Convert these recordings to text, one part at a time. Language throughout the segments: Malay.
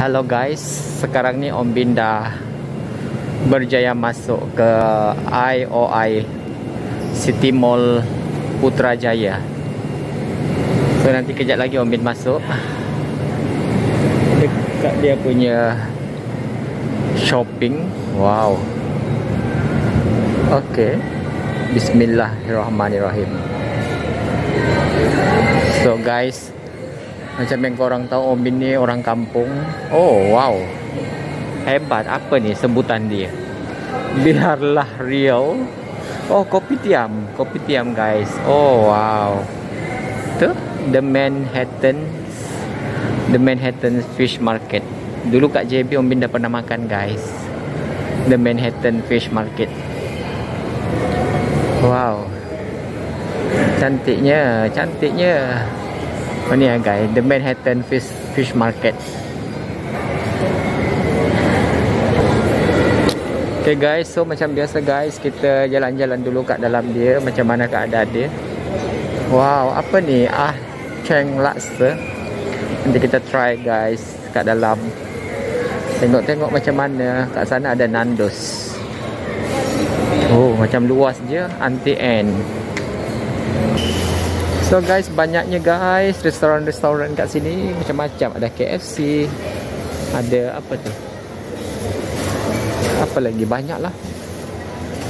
Hello guys, sekarang ni Om Bin dah berjaya masuk ke IOI City Mall Putrajaya. So nanti kejap lagi Om Bin masuk. Dekat dia punya shopping. Wow. Okay. Bismillahirrahmanirrahim. So guys, macam yang korang tahu Om Bin ni orang kampung. Oh wow. Hebat. Apa ni sebutan dia? Biarlah Riau. Oh kopi tiam. Kopi tiam guys. Oh wow. Tu The Manhattan The Manhattan Fish Market. Dulu kat JB Om Bin dah pernah makan guys. The Manhattan Fish Market. Wow. Cantiknya, cantiknya. Oh ni ya guys, the Manhattan Fish Fish Market. Okay guys, so macam biasa guys, kita jalan-jalan dulu kat dalam dia, macam mana keadaan dia. Wow, apa ni? Ah, Cheng Laksa. Nanti kita try guys kat dalam. Tengok-tengok macam mana. Kat sana ada Nandos. Oh, macam luas je, anti end. So guys, banyaknya guys restoran-restoran kat sini macam-macam. Ada KFC, ada apa tu? Apa lagi? Banyak lah.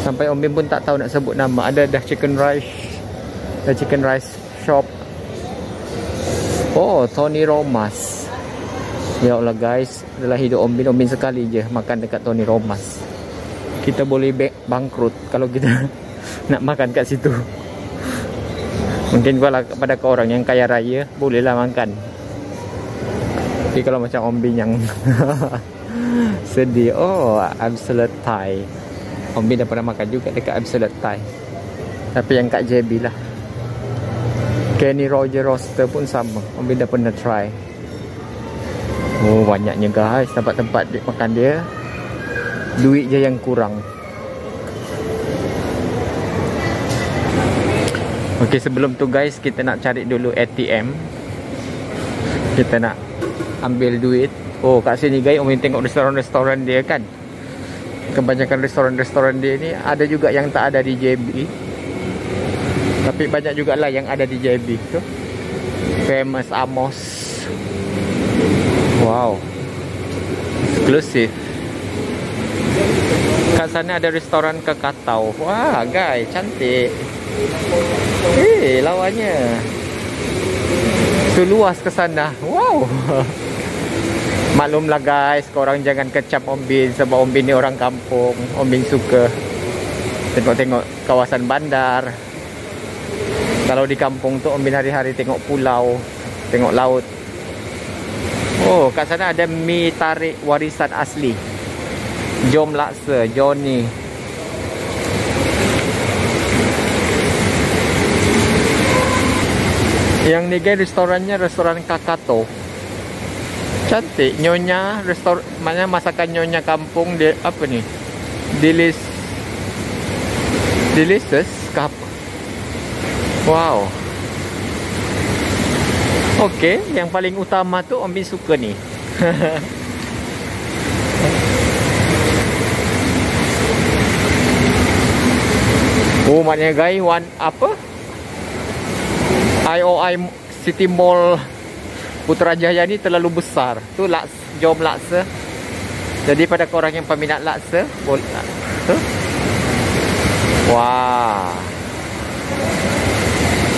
Sampai Om Bin pun tak tahu nak sebut nama. Ada dah chicken rice, ada chicken rice shop. Oh, Tony Romas. Ya Allah guys, adalah hidup Om Bin. Om Bin sekali je makan dekat Tony Romas. Kita boleh bangkrut kalau kita nak makan kat situ. Mungkin kalau kepada ke orang yang kaya raya Bolehlah makan. Tapi kalau macam Om Bin yang Sedih Oh Absolute Thai Om Bin dah pernah makan juga Dekat Absolute Thai Tapi yang kat JB lah. Kenny Roger Roaster pun sama. Om Bin dah pernah try. Oh banyaknya guys Tempat-tempat makan dia. Duit je yang kurang Okey sebelum tu guys kita nak cari dulu ATM. Kita nak ambil duit. Oh kat sini guys Umi tengok restoran-restoran dia kan. Kebanyakan restoran-restoran dia ni ada juga yang tak ada di JB. Tapi banyak juga lah yang ada di JB tu. Famous Amos. Wow. Exclusive. Kat sana ada restoran kekatau. Wah guys cantik. Eh, lawannya. Tu luas ke sana. Wow. Maklumlah guys, korang jangan kecap Om Bin sebab Om Bin ni orang kampung. Om Bin suka tengok-tengok kawasan bandar. Kalau di kampung tu Om Bin hari-hari tengok pulau, tengok laut. Oh, kat sana ada mi tarik warisan asli. Jom laksa, Johnny. Yang ni guys restorannya restoran Kakato. Cantik nyonya restoran mana masakan nyonya kampung dia apa ni? Delis Delicious kap. Wow. Okey, yang paling utama tu Om Bin suka ni. oh, maknanya guys, one apa? IOI City Mall Putrajaya ni terlalu besar. Tu laks, jom laksa. Jadi pada korang yang peminat laksa, boleh tu. Wah.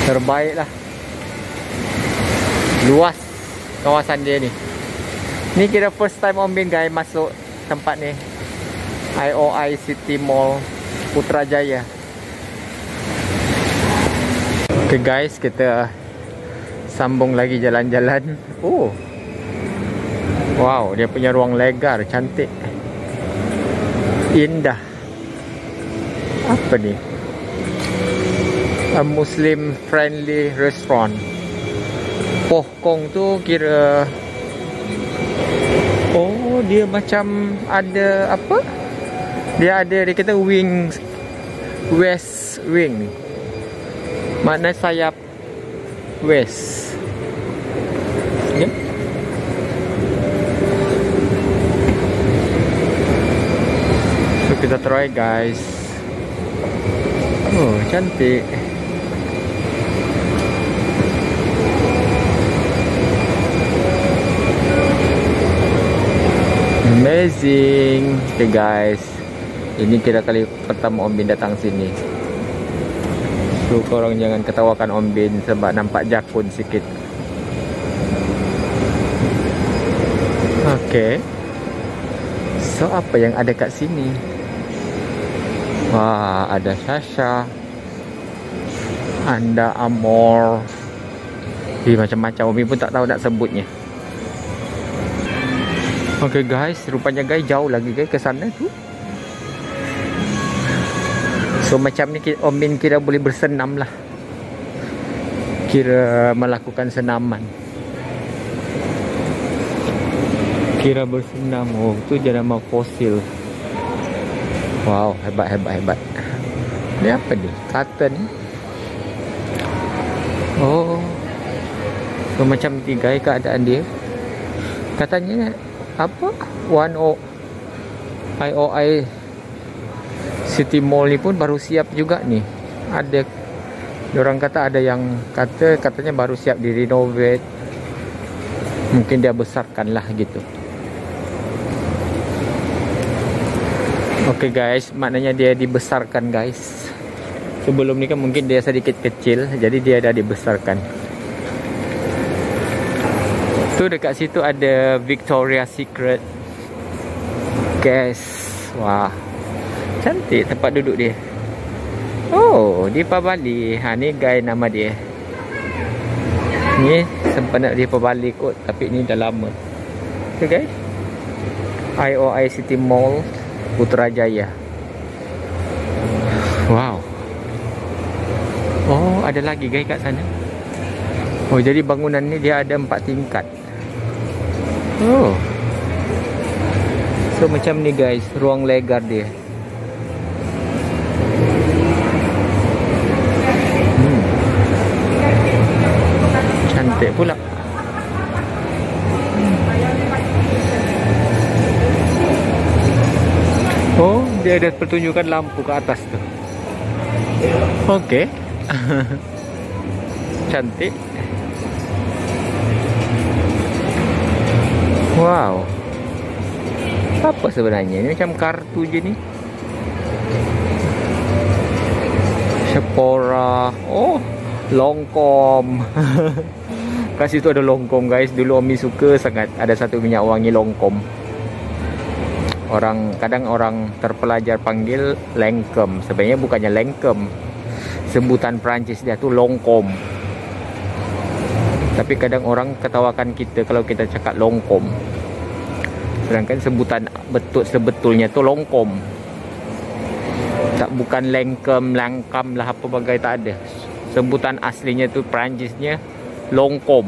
Terbaiklah. Luas kawasan dia ni. Ni kira first time Om Bin guys masuk tempat ni. IOI City Mall Putrajaya. Okay guys, kita sambung lagi jalan-jalan. Oh. Wow, dia punya ruang legar cantik. Indah. Apa ni? A Muslim friendly restaurant. Poh Kong tu kira Oh, dia macam ada apa? Dia ada dia kata wing west wing. Makna sayap west. Yeah. So kita try guys. Oh, cantik. Amazing, okay guys. Ini kira kali pertama Om datang sini. So korang jangan ketawakan Om Bin sebab nampak jakun sikit. Okay. So apa yang ada kat sini? Wah, ada Sasha. Anda Amor. Hi, macam-macam Umi pun tak tahu nak sebutnya. Okay guys, rupanya guys jauh lagi guys ke sana tu. So macam ni Om Min kira boleh bersenam lah. Kira melakukan senaman. Kira bersenam. Oh, tu je nama fosil. Wow, hebat hebat hebat. Ni apa ni? Cotton. Oh. So macam guys keadaan dia. Katanya apa? One O IOI City Mall ni pun baru siap juga ni. Ada orang kata ada yang kata katanya baru siap di renovate. Mungkin dia besarkan lah gitu. Okay guys, maknanya dia dibesarkan guys. Sebelum ni kan mungkin dia sedikit kecil, jadi dia dah dibesarkan. Tu dekat situ ada Victoria Secret. Guys, wah. Cantik tempat duduk dia. Oh, di Pabali. Ha ni guy nama dia. Ni sempena di Pabali kot, tapi ni dah lama. Okay guys. IOI City Mall. Putrajaya. Wow. Oh, ada lagi guys kat sana. Oh, jadi bangunan ni dia ada empat tingkat. Oh. So macam ni guys, ruang legar dia. Hmm. Pula. dia ada pertunjukan lampu ke atas tu. Okey. Cantik. Wow. Apa sebenarnya? Ini macam kartu je ni. Sepora. Oh, longkom. Kat situ ada longkom guys. Dulu Omi suka sangat. Ada satu minyak wangi longkom. Orang kadang orang terpelajar panggil lengkem. Sebenarnya bukannya lengkem. Sebutan Perancis dia tu longkom. Tapi kadang orang ketawakan kita kalau kita cakap longkom. Sedangkan sebutan betul sebetulnya tu longkom. Tak bukan lengkem langkam lah apa bagai tak ada. Sebutan aslinya tu Perancisnya longkom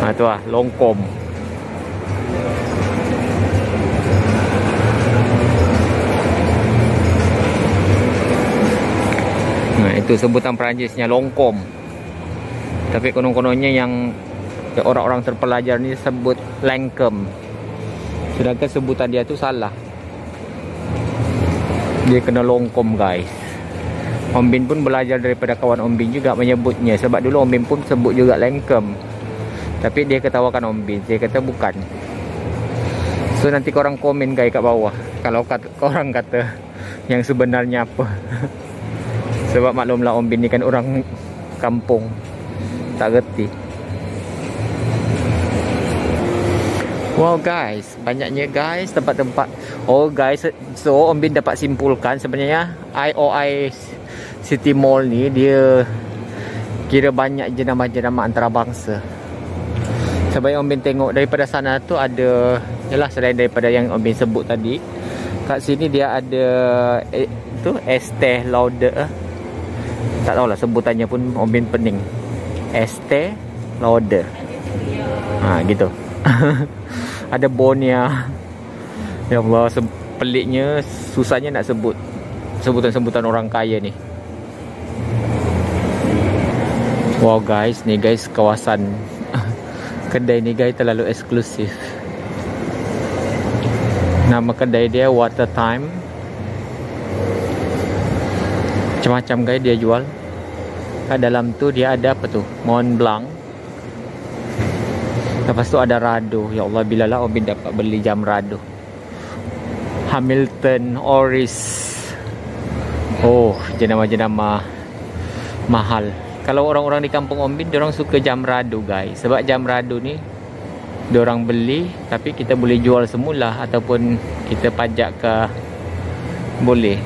ha tu lah longkom itu sebutan Perancisnya longkom. Tapi konon-kononnya yang orang-orang terpelajar ni sebut lengkem. Sedangkan sebutan dia tu salah. Dia kena longkom guys Om Bin pun belajar daripada kawan Om Bin juga menyebutnya. Sebab dulu Om Bin pun sebut juga lengkem tapi dia ketawakan Om Bin. Dia kata bukan. So nanti korang komen guys kat bawah. Kalau kata, korang kata yang sebenarnya apa. Sebab maklumlah Om Bin ni kan orang kampung. Tak reti. Wow guys. Banyaknya guys tempat-tempat. Oh guys. So Om Bin dapat simpulkan sebenarnya IOI City Mall ni Dia Kira banyak jenama-jenama antarabangsa. Sebab yang Om Bin tengok Daripada sana tu ada Yalah selain daripada yang Om Bin sebut tadi Kat sini dia ada eh, tu Estee Lauder. Tak tahulah sebutannya pun Om Bin pening. Estee Lauder. Ha gitu. Ada Bonia ya Allah peliknya susahnya nak sebut sebutan-sebutan orang kaya ni wow guys ni guys kawasan kedai ni guys terlalu eksklusif Nama kedai dia Water Time. Macam-macam guys dia jual. Kat dalam tu dia ada apa tu? Mont Blanc. Lepas tu ada Rado. Ya Allah bila lah Obin dapat beli jam Rado. Hamilton Oris. Oh, jenama-jenama mahal. Kalau orang-orang di kampung Ombin, orang suka jam Rado guys. Sebab jam Rado ni orang beli tapi kita boleh jual semula ataupun kita pajak ke boleh.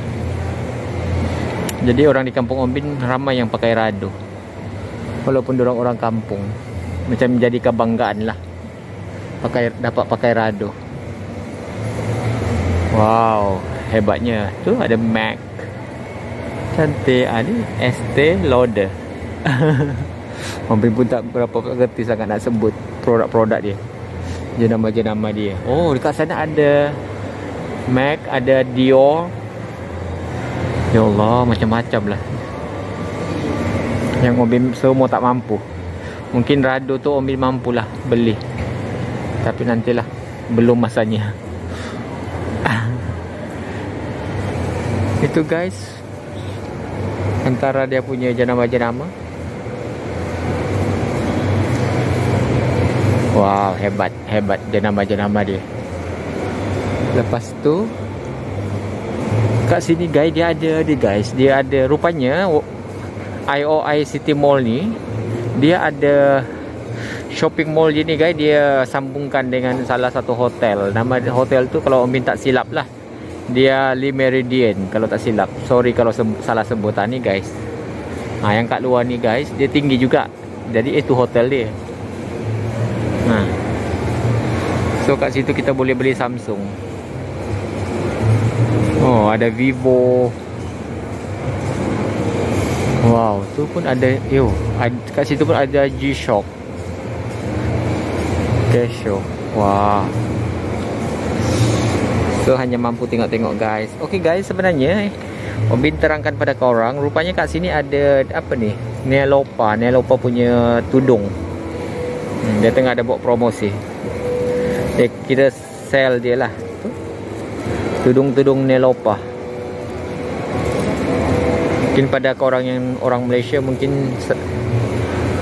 Jadi orang di kampung Ombin ramai yang pakai rado walaupun orang orang kampung. Macam menjadi kebanggaan lah. Pakai dapat pakai rado wow hebatnya. Tu ada Mac. Cantik ah ni ST Loader Ombin pun tak berapa kerti sangat nak sebut produk-produk dia jenama-jenama dia. Oh, dekat sana ada Mac, ada Dior. Ya Allah, macam-macam lah. Yang Ombil semua tak mampu. Mungkin Rado tu Ombil mampulah beli. Tapi nantilah. Belum masanya. Itu guys. Antara dia punya jenama-jenama. Wow, hebat, hebat jenama-jenama dia. Lepas tu kat sini guys dia ada dia guys, dia ada rupanya IOI City Mall ni dia ada shopping mall je ni guys, dia sambungkan dengan salah satu hotel. Nama hotel tu kalau Om tak silap lah. Dia Le Meridian kalau tak silap. Sorry kalau se salah sebutan ni guys. Ha, yang kat luar ni guys, dia tinggi juga. Jadi itu hotel dia. Ha. So kat situ kita boleh beli Samsung. Oh, ada Vivo. Wow, tu pun ada yo. Kat situ pun ada G-Shock. Casio. Wah. So hanya mampu tengok-tengok guys. Okay guys, sebenarnya eh, Obin terangkan pada korang, rupanya kat sini ada apa ni? Nelopa, Nelopa punya tudung. Hmm, dia tengah ada buat promosi. Dia kira sell dia lah. Tudung-tudung Nelopa. Mungkin pada orang yang orang Malaysia mungkin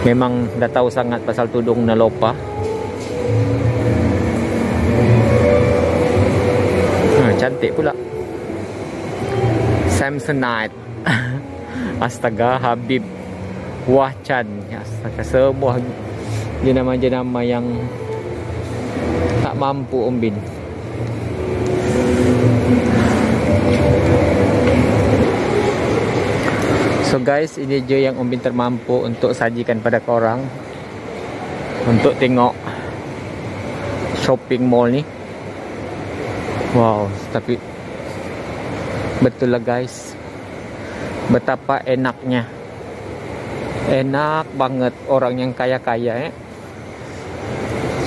memang dah tahu sangat pasal tudung Nelopa. Ha, cantik pula. Samsonite. Astaga Habib Wah Chan. Astaga semua jenama-jenama yang tak mampu umbin. So guys, ini je yang umbin termampu untuk sajikan pada korang untuk tengok shopping mall ni. Wow, tapi betul lah guys. Betapa enaknya. Enak banget orang yang kaya-kaya eh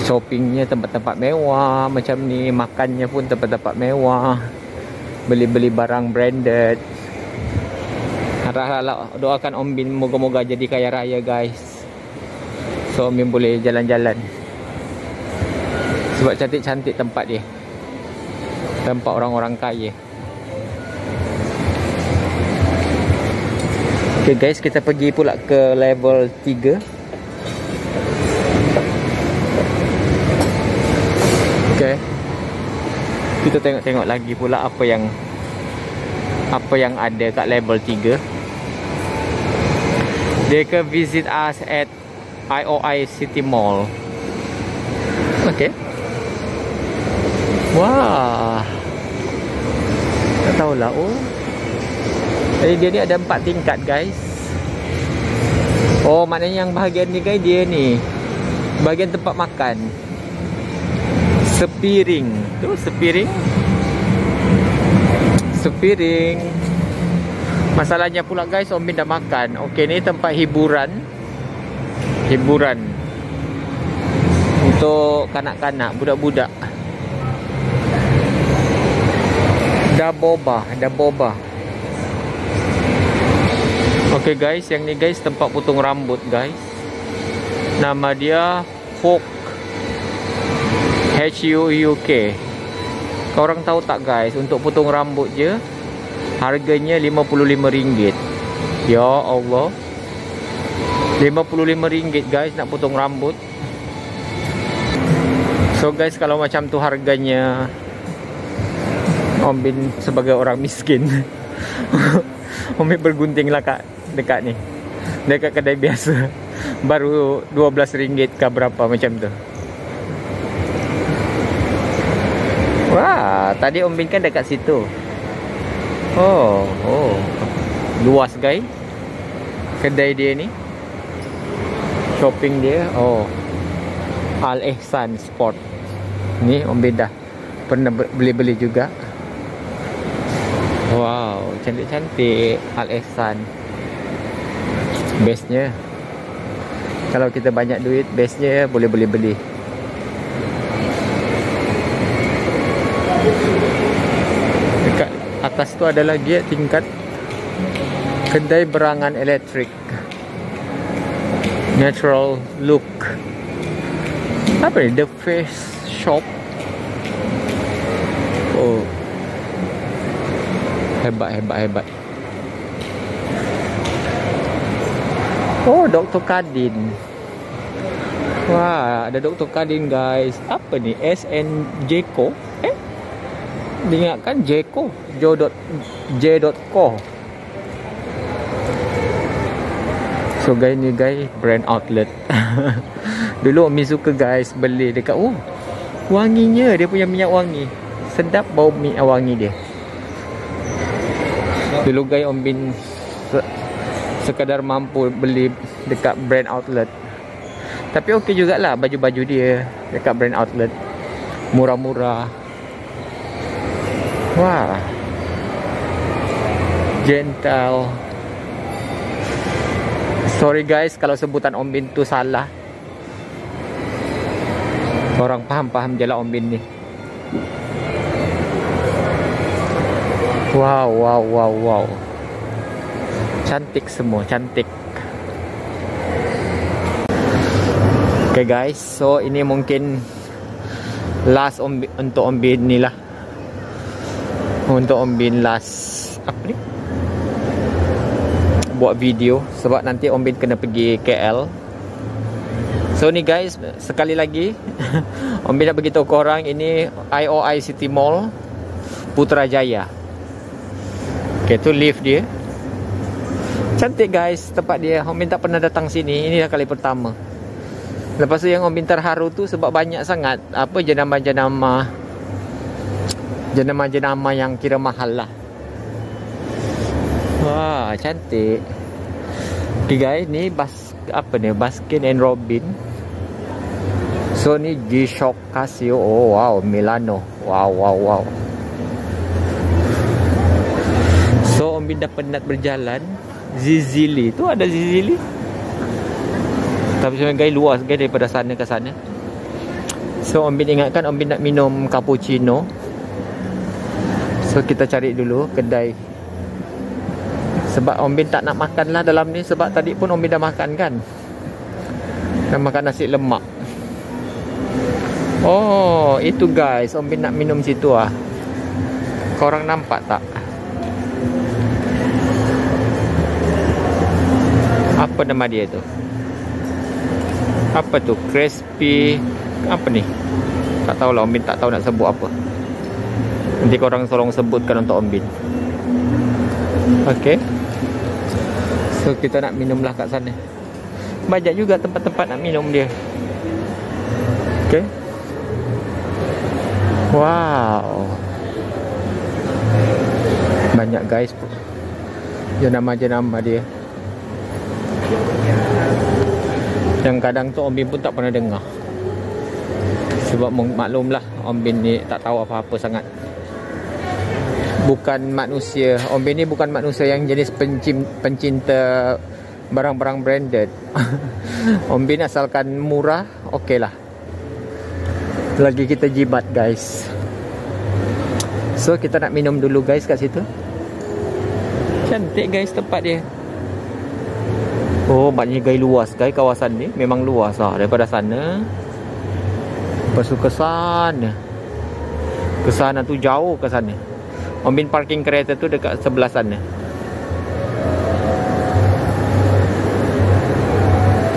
shoppingnya tempat-tempat mewah macam ni makannya pun tempat-tempat mewah beli-beli barang branded. Harap-harap doakan Om Bin moga-moga jadi kaya raya guys. So Om Bin boleh jalan-jalan. Sebab cantik-cantik tempat dia. Tempat orang-orang kaya. Okay guys, kita pergi pula ke level 3 Okay Kita tengok-tengok lagi pula apa yang Apa yang ada kat level 3 They can visit us at IOI City Mall. Okay. Wah. Tak tahulah Oh. Jadi dia ni ada empat tingkat guys. Oh maknanya yang bahagian ni guys dia ni. Bahagian tempat makan sepiring. Tu sepiring. Sepiring. Masalahnya pula guys Om Bin dah makan. Ok ni tempat hiburan. Hiburan. Untuk kanak-kanak budak-budak. Dah boba dah boba ok guys. Yang ni guys tempat potong rambut guys. Nama dia Folk H-U-U-K Korang tahu tak guys, untuk potong rambut je harganya RM55. Ya Allah. RM55 guys nak potong rambut. So guys, kalau macam tu harganya Om Bin sebagai orang miskin. Om Bin bergunting lah kat dekat ni. Dekat kedai biasa. Baru RM12 ke berapa macam tu. Wah, tadi Om Bin kan dekat situ. Oh, oh. Luas guys. Kedai dia ni. Shopping dia. Oh. Al Ehsan Sport. Ni Om Bin dah pernah beli-beli juga. Wow, cantik-cantik Al Ehsan. Bestnya. Kalau kita banyak duit, bestnya boleh beli-beli. Dekat atas tu ada lagi tingkat kedai berangan elektrik. Natural look. Apa ni? The face shop. Oh. Hebat, hebat, hebat. Oh, Dr. Kadin. Wah, ada Dr. Kadin guys. Apa ni? SNJ Co? Diingatkan Jeko. Jo.j.co. So guys ni guys brand outlet. Dulu Umi suka guys beli dekat oh wanginya dia punya minyak wangi. Sedap bau minyak wangi dia. Dulu guys Om Bin sekadar mampu beli dekat brand outlet. Tapi okey jugalah baju-baju dia dekat brand outlet. Murah-murah. Wah. Gentle. Sorry guys kalau sebutan Om Bin tu salah. Orang faham-faham je lah Om Bin ni. Wow, wow, wow, wow. Cantik semua, cantik. Okay guys, so ini mungkin last om, untuk Om Bin ni lah. Untuk Om Bin last apa ni? Buat video sebab nanti Om Bin kena pergi KL. So ni guys, sekali lagi Om Bin nak beritahu korang ini IOI City Mall Putrajaya. Okay, tu lift dia. Cantik guys tempat dia. Om Bin tak pernah datang sini. Ini dah kali pertama. Lepas tu yang Om Bin terharu tu sebab banyak sangat apa jenama-jenama jenama-jenama yang kira mahal lah. Wah, cantik. Okay guys, ni bas apa ni? Baskin and Robin. So ni G-Shock Casio. Oh wow, Milano. Wow, wow, wow. So Om Bin dah penat berjalan. Zizili. Tu ada Zizili. Tapi sebenarnya guys luas guys daripada sana ke sana. So Om Bin ingatkan Om Bin nak minum cappuccino. So kita cari dulu kedai. Sebab Om Bin tak nak makan lah dalam ni. Sebab tadi pun Om Bin dah makan kan. Dah makan nasi lemak. Oh itu guys Om Bin nak minum situ ah. Korang nampak tak? Apa nama dia tu? Apa tu? Crispy Apa ni? Tak tahu lah Om Bin tak tahu nak sebut apa Nanti korang tolong sebutkan untuk Om Bin Okay So kita nak minum lah kat sana. Banyak juga tempat-tempat nak minum dia. Okay Wow. Banyak guys. Jenama-jenama dia. Yang kadang tu Om Bin pun tak pernah dengar. Sebab maklumlah Om Bin ni tak tahu apa-apa sangat Bukan manusia. Om Bin ni bukan manusia yang jenis pencim, pencinta Barang-barang branded. Om Bin asalkan murah Okey lah Lagi kita jibat guys. So kita nak minum dulu guys kat situ. Cantik guys tempat dia. Oh maknanya gaya luas guys. Kawasan ni Memang luas lah daripada sana. Lepas tu ke sana. Ke sana tu jauh ke sana. Om Bin parking kereta tu dekat sebelah sana.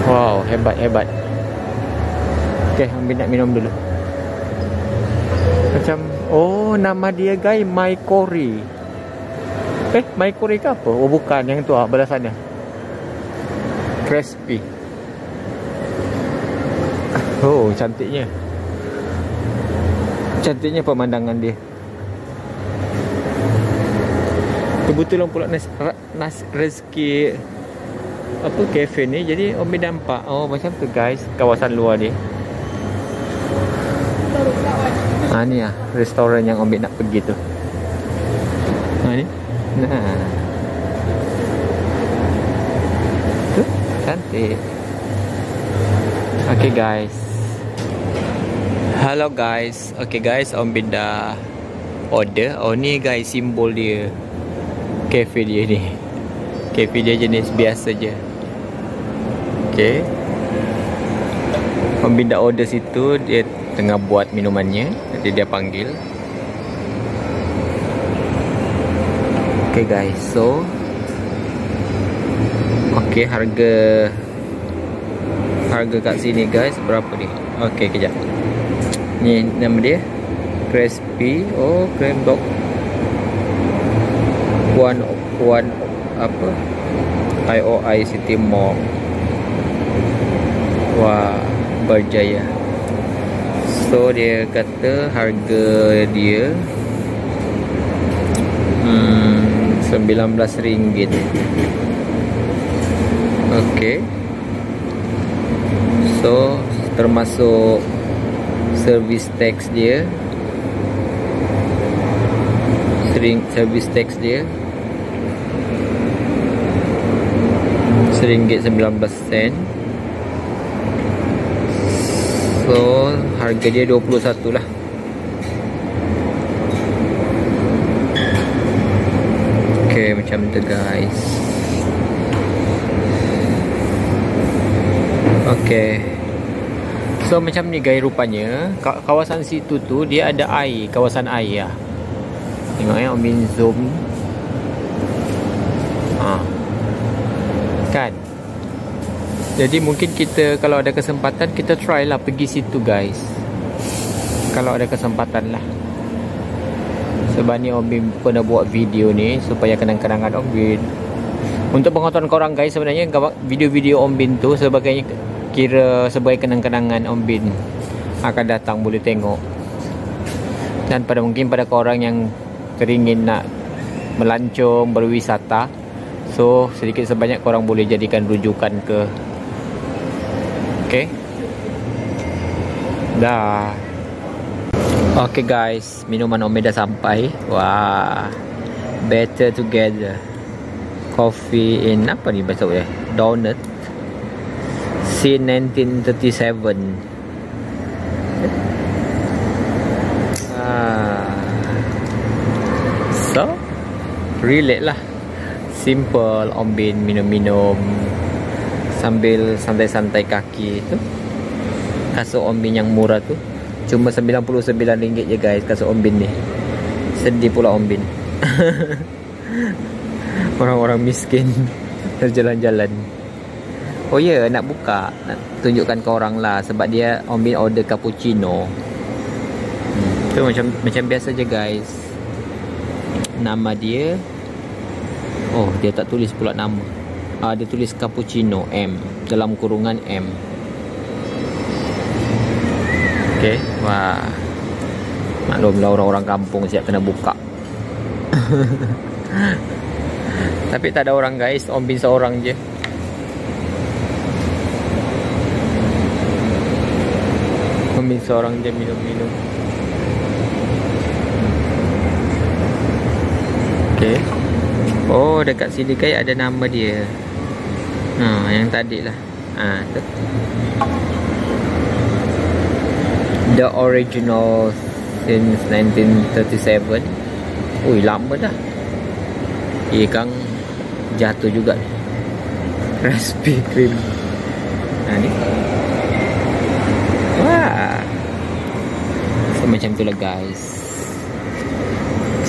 Wow, hebat hebat. Okey, Om Bin nak minum dulu. Macam oh nama dia guys My. Eh, My ke apa? Oh bukan yang tu ah belah sana. Crispy. Oh, cantiknya. Cantiknya pemandangan dia. Kebetulan pula nas, nas rezeki apa kafe ni. Jadi Om Bin nampak oh macam tu guys. Kawasan luar ni. Ha ni lah. Restoran yang Om Bin nak pergi tu. Ha ni. Nah tu cantik. Okay guys. Hello guys. Okay guys. Om Bin dah order. Oh ni guys simbol dia Cafe dia ni. Cafe dia jenis biasa je. Okay Om Bin dah order situ Dia tengah buat minumannya. Nanti dia panggil. Okay guys. So Okay harga Harga kat sini guys. Berapa ni? Okay kejap. Ni nama dia. Crispy. Oh cream dog One One Apa? IOI City Mall. Wah Berjaya. So dia kata Harga dia Hmm RM19 Okay So termasuk service tax dia service tax dia seringgit 19 sen. So harga dia 21 lah. Ok macam tu guys. Ok so macam ni guys rupanya kawasan situ tu dia ada air kawasan air lah. Tengok ya Om Bin zoom ha. Kan? Jadi mungkin kita kalau ada kesempatan kita try lah pergi situ guys. Kalau ada kesempatan lah. Sebab ni Om Bin pernah buat video ni supaya kenang-kenangan Om Bin untuk pengetahuan korang guys sebenarnya video-video Om Bin tu sebagainya kira sebagai kenang-kenangan Om Bin akan datang boleh tengok. Dan pada mungkin pada korang yang teringin nak melancong berwisata so sedikit sebanyak korang boleh jadikan rujukan ke? Okay. Dah. Okay guys. Minuman Ome dah sampai. Wah. Better together. Coffee in apa ni bahasa ya? Donut. Since 1937 ah. So relate lah simple ombin minum-minum sambil santai-santai kaki tu. Kasut ombin yang murah tu cuma 99 ringgit je guys kasut ombin ni. Sedih pula ombin orang-orang miskin berjalan-jalan oh ya yeah, nak buka nak tunjukkan ke orang lah sebab dia ombin order cappuccino. Hmm. tu macam macam biasa je guys. Nama dia oh dia tak tulis pula nama. Ah, dia tulis cappuccino M dalam kurungan M. Ok wah. Maklumlah orang-orang kampung siap kena buka. Tapi tak ada orang guys. Om Bin seorang je. Om Bin seorang je minum-minum. Okay Oh dekat sini guys ada nama dia. Ha yang tadi lah. Ha tu. The original since 1937 Ui lama dah. Kang jatuh juga. Crispy cream. Ha ni. Wah. So macam tu lah guys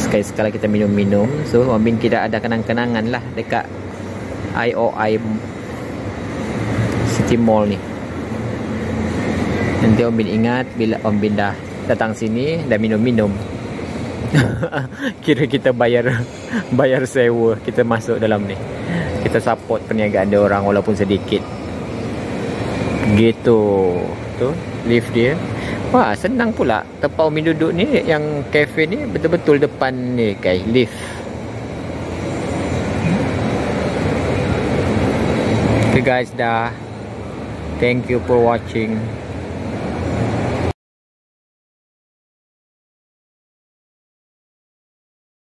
sekali-sekala kita minum-minum. So Bin kita ada kenang-kenangan lah dekat IOI City Mall ni. Nanti Om Bin ingat bila Om Bin dah datang sini dah minum-minum. Kira kita bayar bayar sewa kita masuk dalam ni. Kita support perniagaan dia orang walaupun sedikit. Gitu. Tu lift dia wah senang pula. Tempat Umi duduk ni yang cafe ni betul-betul depan ni guys. Lift. Okay guys dah. Thank you for watching